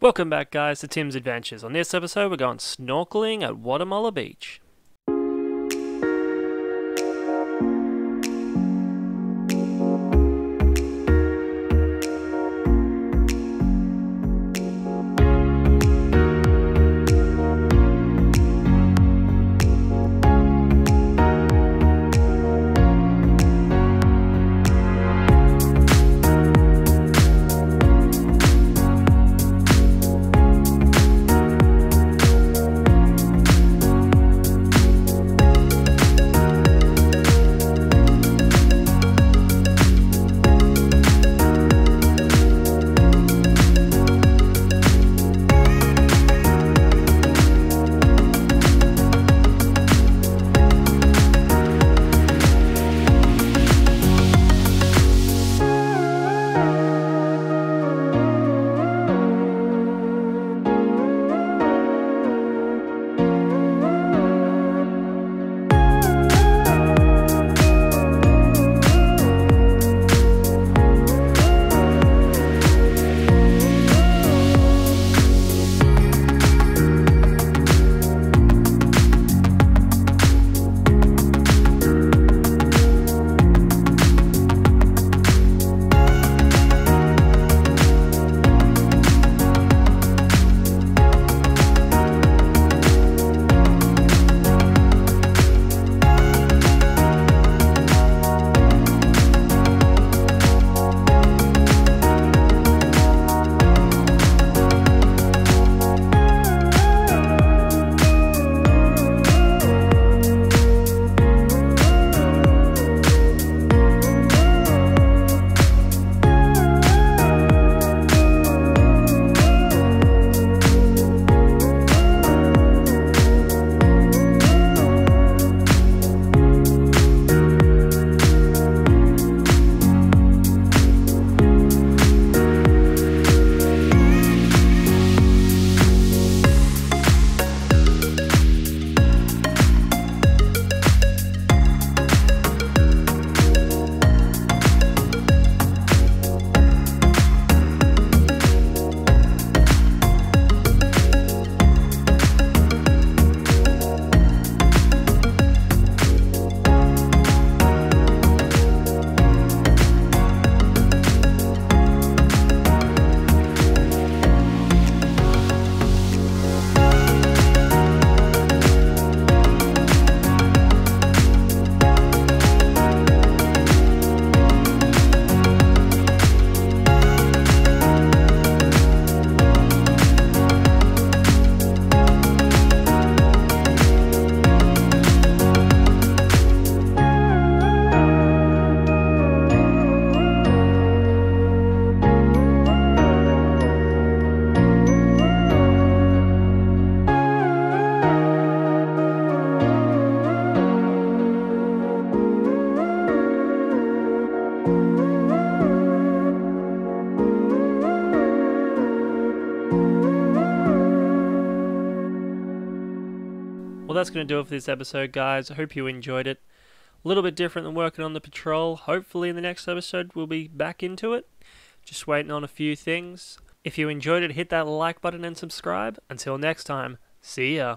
Welcome back, guys, to Tim's Adventures. On this episode, we're going snorkeling at Wattamolla Beach. That's going to do it for this episode, guys. I hope you enjoyed it. A little bit different than working on the patrol. Hopefully, in the next episode, we'll be back into it. Just waiting on a few things. If you enjoyed it, hit that like button and subscribe. Until next time, see ya.